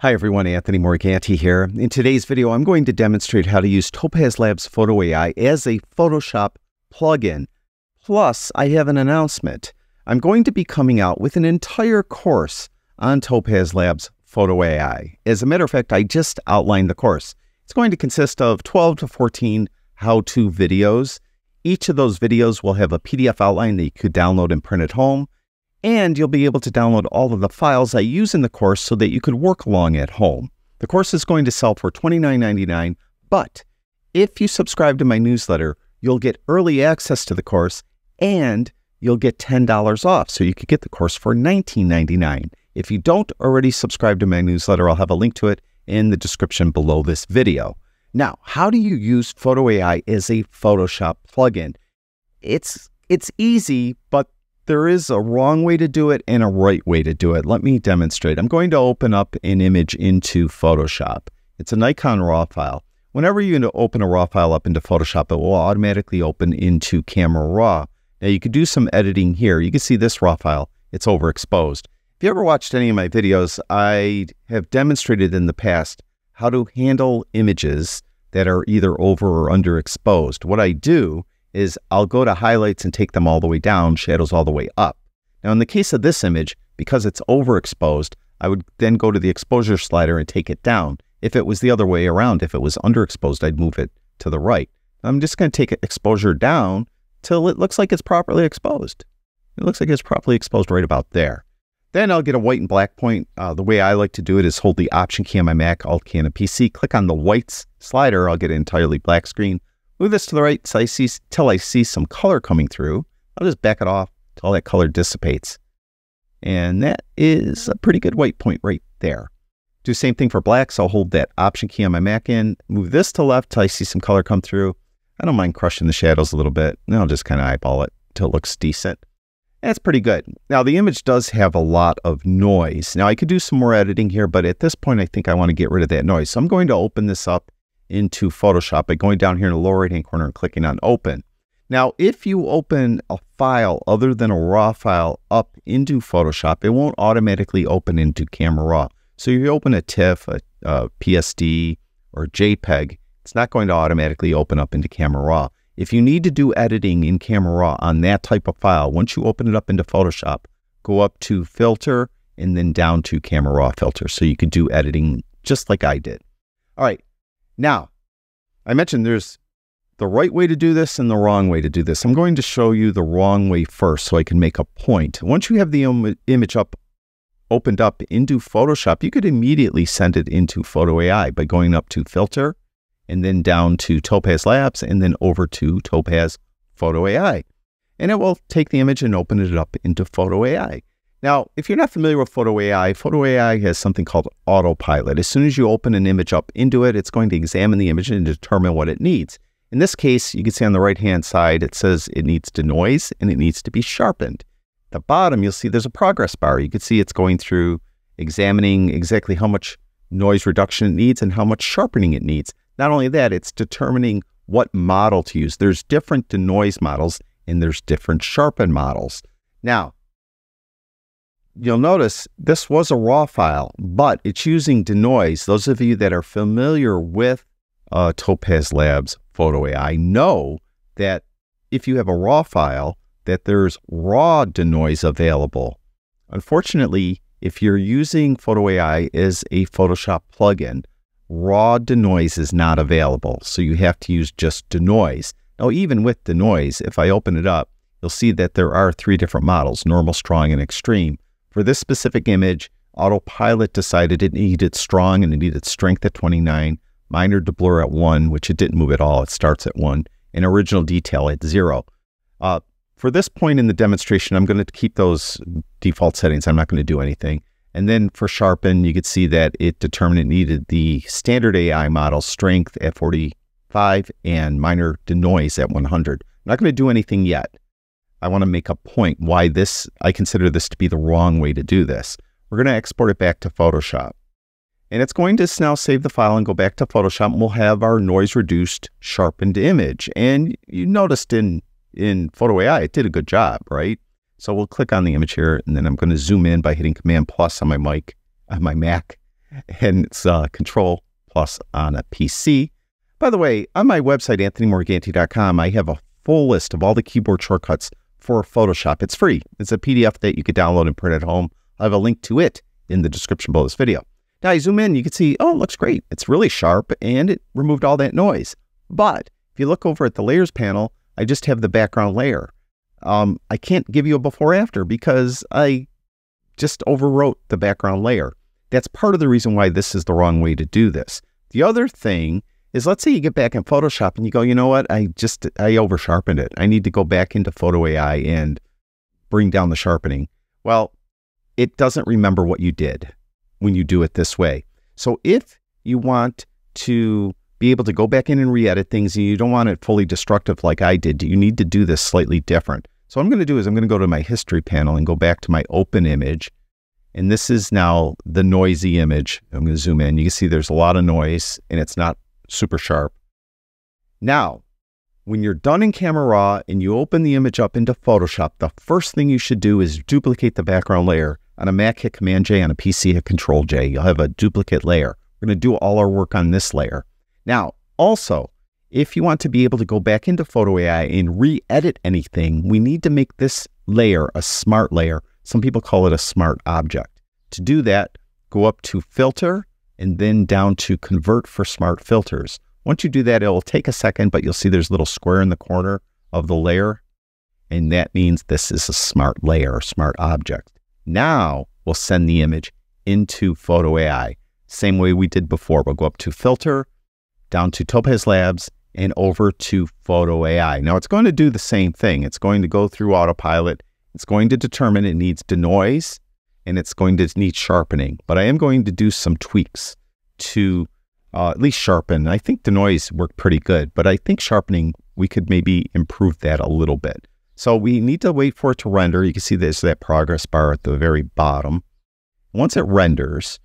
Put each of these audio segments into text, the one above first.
Hi everyone, Anthony Morganti here. In today's video, I'm going to demonstrate how to use Topaz Labs Photo AI as a Photoshop plugin. Plus, I have an announcement. I'm going to be coming out with an entire course on Topaz Labs Photo AI. As a matter of fact, I just outlined the course. It's going to consist of 12 to 14 how-to videos. Each of those videos will have a PDF outline that you could download and print at home and you'll be able to download all of the files I use in the course so that you could work along at home. The course is going to sell for $29.99, but if you subscribe to my newsletter, you'll get early access to the course and you'll get $10 off. So you could get the course for $19.99. If you don't already subscribe to my newsletter, I'll have a link to it in the description below this video. Now, how do you use Photo AI as a Photoshop plugin? It's it's easy, but there is a wrong way to do it and a right way to do it. Let me demonstrate. I'm going to open up an image into Photoshop. It's a Nikon RAW file. Whenever you open a RAW file up into Photoshop, it will automatically open into Camera Raw. Now you could do some editing here. You can see this RAW file. It's overexposed. If you ever watched any of my videos, I have demonstrated in the past how to handle images that are either over or underexposed. What I do is I'll go to highlights and take them all the way down, shadows all the way up. Now, in the case of this image, because it's overexposed, I would then go to the exposure slider and take it down. If it was the other way around, if it was underexposed, I'd move it to the right. I'm just going to take exposure down till it looks like it's properly exposed. It looks like it's properly exposed right about there. Then I'll get a white and black point. Uh, the way I like to do it is hold the Option key on my Mac, Alt key on a PC, click on the whites slider. I'll get an entirely black screen. Move this to the right till I see, till I see some color coming through. I'll just back it off till that color dissipates. And that is a pretty good white point right there. Do same thing for blacks. So I'll hold that option key on my Mac in, move this to left till I see some color come through. I don't mind crushing the shadows a little bit. And I'll just kind of eyeball it till it looks decent. That's pretty good. Now the image does have a lot of noise. Now I could do some more editing here, but at this point I think I want to get rid of that noise. So I'm going to open this up into Photoshop by going down here in the lower right hand corner and clicking on open. Now, if you open a file other than a RAW file up into Photoshop, it won't automatically open into Camera Raw. So if you open a TIFF, a, a PSD, or JPEG, it's not going to automatically open up into Camera Raw. If you need to do editing in Camera Raw on that type of file, once you open it up into Photoshop, go up to Filter and then down to Camera Raw Filter so you could do editing just like I did. All right, now, I mentioned there's the right way to do this and the wrong way to do this. I'm going to show you the wrong way first so I can make a point. Once you have the Im image up opened up into Photoshop, you could immediately send it into Photo AI by going up to Filter and then down to Topaz Labs and then over to Topaz Photo AI. And it will take the image and open it up into Photo AI. Now, if you're not familiar with Photo AI, Photo AI has something called autopilot. As soon as you open an image up into it, it's going to examine the image and determine what it needs. In this case, you can see on the right-hand side, it says it needs denoise and it needs to be sharpened. At the bottom, you'll see there's a progress bar. You can see it's going through examining exactly how much noise reduction it needs and how much sharpening it needs. Not only that, it's determining what model to use. There's different denoise models and there's different sharpen models. Now, you'll notice this was a raw file, but it's using denoise. Those of you that are familiar with uh, Topaz Labs Photo AI know that if you have a raw file, that there's raw denoise available. Unfortunately, if you're using Photo AI as a Photoshop plugin, raw denoise is not available. So you have to use just denoise. Now, even with denoise, if I open it up, you'll see that there are three different models, normal, strong, and extreme. For this specific image, Autopilot decided it needed strong and it needed strength at 29, minor de blur at 1, which it didn't move at all. It starts at 1, and original detail at 0. Uh, for this point in the demonstration, I'm going to keep those default settings. I'm not going to do anything. And then for sharpen, you could see that it determined it needed the standard AI model strength at 45 and minor denoise at 100. I'm not going to do anything yet. I want to make a point why this, I consider this to be the wrong way to do this. We're going to export it back to Photoshop. And it's going to now save the file and go back to Photoshop and we'll have our noise reduced sharpened image. And you noticed in, in Photo AI, it did a good job, right? So we'll click on the image here and then I'm going to zoom in by hitting Command plus on my mic, on my Mac. and it's uh, Control Plus on a PC. By the way, on my website, anthonymorganti.com, I have a full list of all the keyboard shortcuts for Photoshop. It's free. It's a PDF that you could download and print at home. I have a link to it in the description below this video. Now I zoom in, you can see, oh, it looks great. It's really sharp and it removed all that noise. But if you look over at the layers panel, I just have the background layer. Um, I can't give you a before after because I just overwrote the background layer. That's part of the reason why this is the wrong way to do this. The other thing is let's say you get back in Photoshop and you go, you know what, I just, I over sharpened it. I need to go back into Photo AI and bring down the sharpening. Well, it doesn't remember what you did when you do it this way. So if you want to be able to go back in and re-edit things and you don't want it fully destructive like I did, you need to do this slightly different. So what I'm going to do is I'm going to go to my history panel and go back to my open image. And this is now the noisy image. I'm going to zoom in. You can see there's a lot of noise and it's not super sharp. Now, when you're done in Camera Raw and you open the image up into Photoshop, the first thing you should do is duplicate the background layer. On a Mac, hit Command J, on a PC, hit Control J. You'll have a duplicate layer. We're going to do all our work on this layer. Now, also, if you want to be able to go back into Photo AI and re-edit anything, we need to make this layer a smart layer. Some people call it a smart object. To do that, go up to Filter and then down to Convert for Smart Filters. Once you do that, it will take a second, but you'll see there's a little square in the corner of the layer. And that means this is a smart layer, smart object. Now we'll send the image into Photo AI. Same way we did before. We'll go up to Filter, down to Topaz Labs, and over to Photo AI. Now it's going to do the same thing. It's going to go through autopilot. It's going to determine it needs denoise and it's going to need sharpening. But I am going to do some tweaks to uh, at least sharpen. I think the noise worked pretty good, but I think sharpening, we could maybe improve that a little bit. So we need to wait for it to render. You can see there's that progress bar at the very bottom. Once it renders,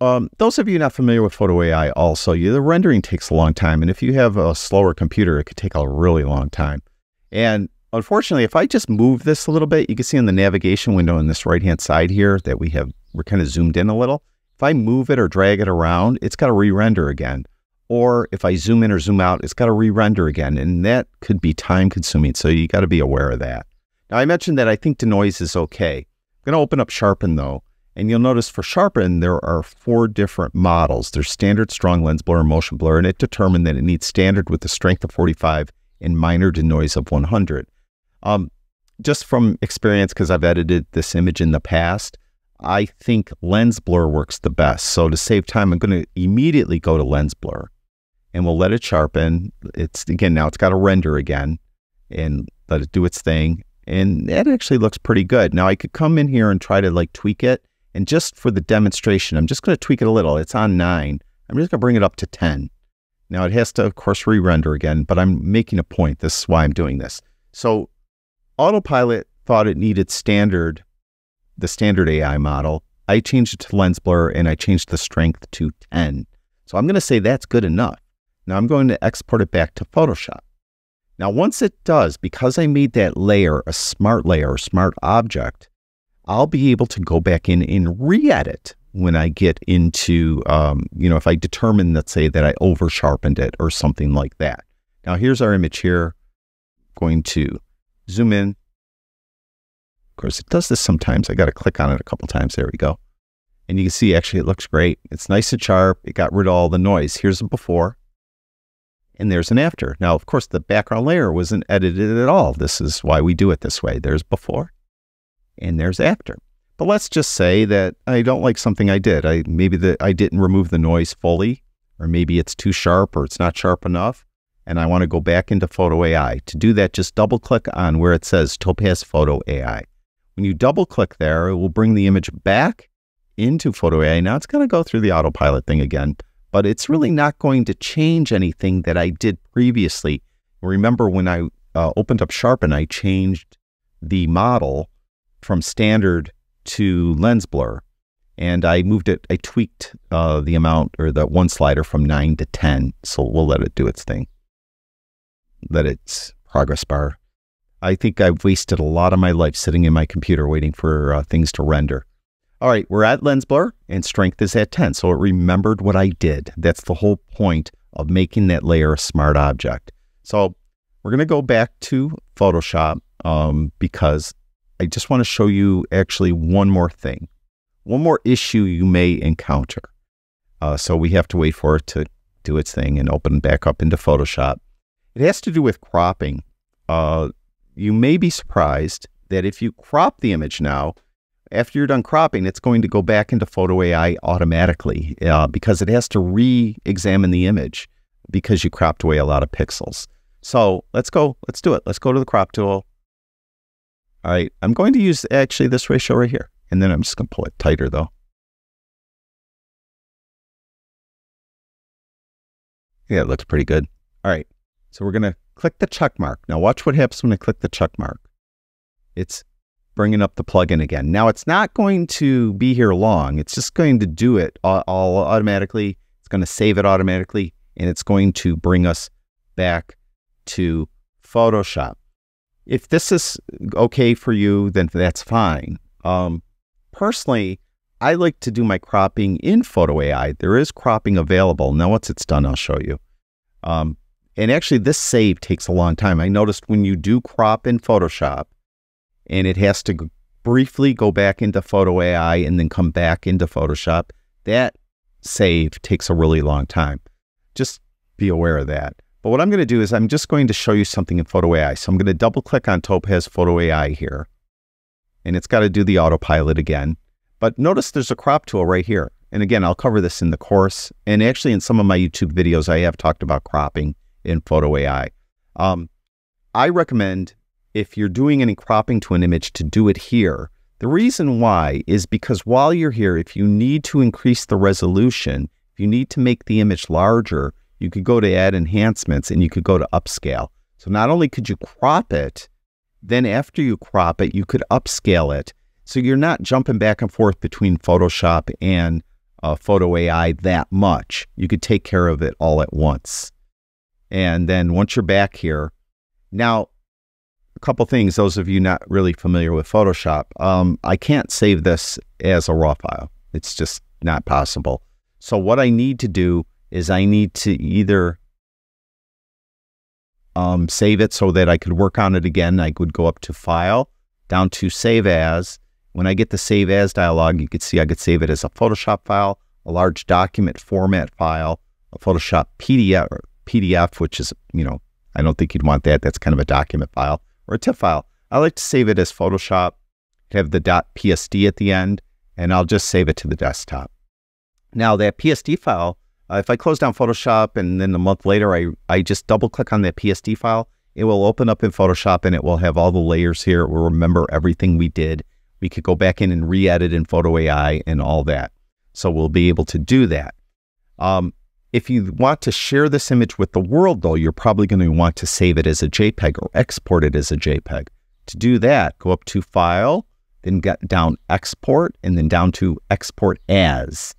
um, those of you not familiar with Photo AI also, you, the rendering takes a long time. And if you have a slower computer, it could take a really long time. And unfortunately, if I just move this a little bit, you can see in the navigation window on this right-hand side here that we have, we're kind of zoomed in a little. If I move it or drag it around, it's got to re-render again. Or if I zoom in or zoom out, it's got to re-render again. And that could be time consuming. So you got to be aware of that. Now I mentioned that I think denoise is okay. I'm going to open up Sharpen though. And you'll notice for Sharpen, there are four different models. There's standard strong lens blur and motion blur, and it determined that it needs standard with the strength of 45 and minor denoise of 100. Um, just from experience, because I've edited this image in the past, I think lens blur works the best. So to save time, I'm going to immediately go to lens blur and we'll let it sharpen. It's again, now it's got to render again and let it do its thing. And that actually looks pretty good. Now I could come in here and try to like tweak it and just for the demonstration, I'm just going to tweak it a little. It's on 9. I'm just going to bring it up to 10. Now it has to, of course, re-render again, but I'm making a point. This is why I'm doing this. So Autopilot thought it needed standard, the standard AI model. I changed it to lens blur and I changed the strength to 10. So I'm going to say that's good enough. Now I'm going to export it back to Photoshop. Now, once it does, because I made that layer a smart layer, a smart object, I'll be able to go back in and re-edit when I get into, um, you know, if I determine, let's say, that I over sharpened it or something like that. Now, here's our image here. Going to zoom in. Of course, it does this sometimes. I got to click on it a couple times. There we go. And you can see actually it looks great. It's nice and sharp. It got rid of all the noise. Here's a before and there's an after. Now, of course, the background layer wasn't edited at all. This is why we do it this way. There's before and there's after. But let's just say that I don't like something I did. I maybe that I didn't remove the noise fully, or maybe it's too sharp or it's not sharp enough, and I want to go back into Photo AI. To do that, just double click on where it says Topaz Photo AI. When you double click there, it will bring the image back into Photo AI. Now it's going to go through the autopilot thing again, but it's really not going to change anything that I did previously. Remember when I uh, opened up Sharpen, I changed the model from standard to lens blur. And I moved it, I tweaked uh, the amount or the one slider from 9 to 10. So we'll let it do its thing. Let its progress bar. I think I've wasted a lot of my life sitting in my computer waiting for uh, things to render. All right, we're at lens blur and strength is at 10. So it remembered what I did. That's the whole point of making that layer a smart object. So we're going to go back to Photoshop um, because I just want to show you actually one more thing, one more issue you may encounter. Uh, so we have to wait for it to do its thing and open back up into Photoshop. It has to do with cropping. Uh, you may be surprised that if you crop the image now, after you're done cropping, it's going to go back into Photo AI automatically uh, because it has to re-examine the image because you cropped away a lot of pixels. So let's go, let's do it. Let's go to the crop tool. All right, I'm going to use actually this ratio right here. And then I'm just going to pull it tighter though. Yeah, it looks pretty good. All right, so we're going to click the check mark. Now watch what happens when I click the check mark. It's bringing up the plugin again. Now it's not going to be here long. It's just going to do it all, all automatically. It's going to save it automatically and it's going to bring us back to Photoshop. If this is okay for you, then that's fine. Um, personally, I like to do my cropping in Photo AI. There is cropping available. Now, once it's done, I'll show you. Um, and actually, this save takes a long time. I noticed when you do crop in Photoshop, and it has to briefly go back into Photo AI and then come back into Photoshop, that save takes a really long time. Just be aware of that. But what I'm going to do is I'm just going to show you something in Photo AI. So I'm going to double click on Topaz Photo AI here. And it's got to do the autopilot again. But notice there's a crop tool right here. And again, I'll cover this in the course. And actually in some of my YouTube videos, I have talked about cropping in Photo AI. Um, I recommend if you're doing any cropping to an image to do it here. The reason why is because while you're here, if you need to increase the resolution, if you need to make the image larger, you could go to add enhancements and you could go to upscale. So not only could you crop it, then after you crop it, you could upscale it. So you're not jumping back and forth between Photoshop and uh, Photo AI that much. You could take care of it all at once. And then once you're back here, now a couple things, those of you not really familiar with Photoshop, um, I can't save this as a raw file. It's just not possible. So what I need to do is I need to either um, save it so that I could work on it again. I could go up to File, down to Save As. When I get the Save As dialog, you can see I could save it as a Photoshop file, a large document format file, a Photoshop PDF, PDF, which is, you know, I don't think you'd want that. That's kind of a document file or a TIFF file. I like to save it as Photoshop, have the .psd at the end, and I'll just save it to the desktop. Now that PSD file uh, if I close down Photoshop and then a month later I, I just double click on that PSD file, it will open up in Photoshop and it will have all the layers here. It will remember everything we did. We could go back in and re-edit in Photo AI and all that. So we'll be able to do that. Um, if you want to share this image with the world, though, you're probably going to want to save it as a JPEG or export it as a JPEG. To do that, go up to File, then get down Export, and then down to Export As.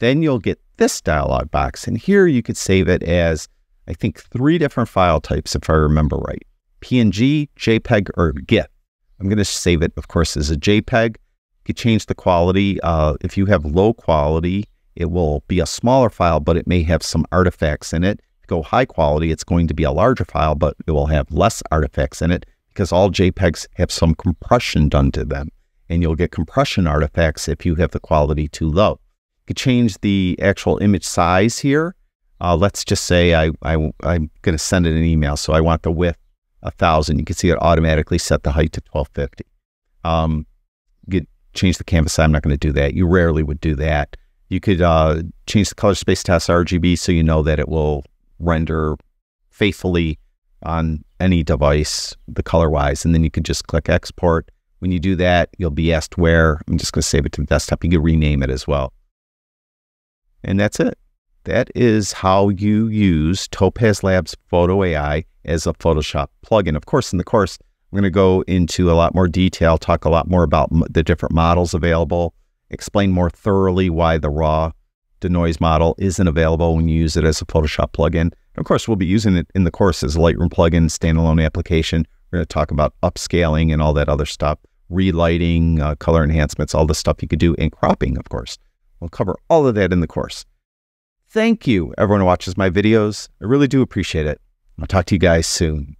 Then you'll get this dialog box. And here you could save it as, I think, three different file types, if I remember right. PNG, JPEG, or GIF. I'm going to save it, of course, as a JPEG. You could change the quality. Uh, if you have low quality, it will be a smaller file, but it may have some artifacts in it. Go high quality, it's going to be a larger file, but it will have less artifacts in it because all JPEGs have some compression done to them. And you'll get compression artifacts if you have the quality too low You can change the actual image size here. Uh, let's just say I, I, I'm going to send it an email. So I want the width a thousand. You can see it automatically set the height to 1250. Um, you could change the canvas size. I'm not going to do that. You rarely would do that. You could uh, change the color space to sRGB so you know that it will render faithfully on any device, the color wise. And then you could just click export. When you do that, you'll be asked where. I'm just going to save it to the desktop. You can rename it as well. And that's it. That is how you use Topaz Labs Photo AI as a Photoshop plugin. Of course, in the course, I'm going to go into a lot more detail, talk a lot more about the different models available, explain more thoroughly why the raw denoise model isn't available when you use it as a Photoshop plugin. Of course, we'll be using it in the course as a Lightroom plugin, standalone application. We're going to talk about upscaling and all that other stuff. relighting, uh, color enhancements, all the stuff you could do, and cropping, of course. We'll cover all of that in the course. Thank you, everyone who watches my videos. I really do appreciate it. I'll talk to you guys soon.